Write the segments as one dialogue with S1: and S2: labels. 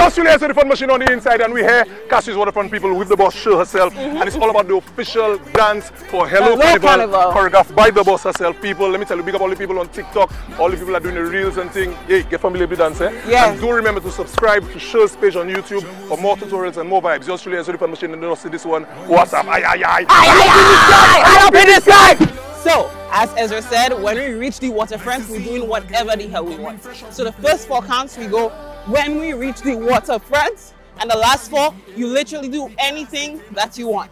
S1: Just really D'Funmachine on the inside, and we here. Cassie is one of the fun people with the boss show herself,
S2: Mm-hmm.
S1: and it's all about the official dance for Hello,
S2: Hello
S1: Carnival,
S2: Carnival.
S1: choreographed by the boss herself. People, let me tell you, big up all the people on TikTok, all the people that are doing the reels and thing. Hey, get familiar with the dance, eh?
S2: Yeah.
S1: And do remember to subscribe to Show's page on YouTube for more tutorials and more vibes. Just really D'Funmachine, and don't see this one. What's up? Aye, aye, aye.
S2: I up in the sky! So, as Ezra said, when we reach the waterfront, we're doing whatever the hell we want. So the first four counts, we go when we reach the waterfront, and the last four, you literally do anything that you want.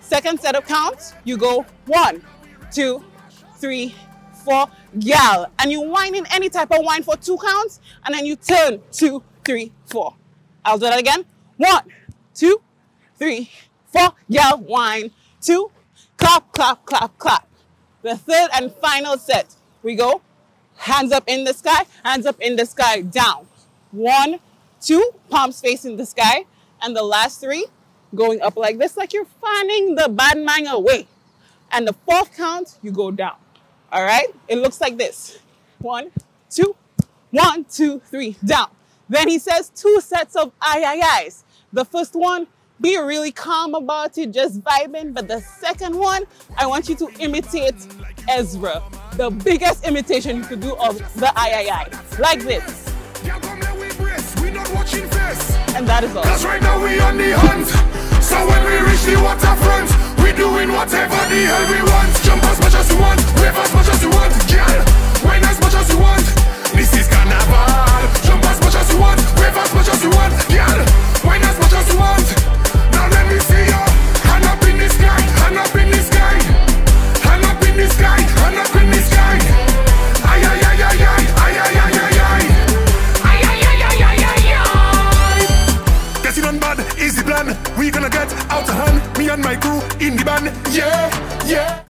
S2: Second set of counts, you go one, two, three, four, gal, and you whine in any type of whine for two counts, and then you turn two, three, four. I'll do that again. One, two, three, four, gal, whine, two, clap, clap, clap, clap. The third and final set, we go hands up in the sky, hands up in the sky, down. One, two, palms facing the sky, and the last three going up like this, like you're fanning the bad man away. And the fourth count, you go down. All right? It looks like this. One, two, one, two, three, down. Then he says two sets of aye aye ayes. The first one, be really calm about it, just vibing. But the second one, I want you to imitate Ezra. The biggest imitation you could do of the aye aye aye. Like this.
S3: Yeah, come let we brace. Not watching face.
S2: And that is all.
S3: Cause right now we on the hunt. So when we reach the waterfront, we doing whatever the hell we want. Jump as much as you want, wave as much as you want, We gonna get out of hand. Me and my crew in the band. Yeah, yeah.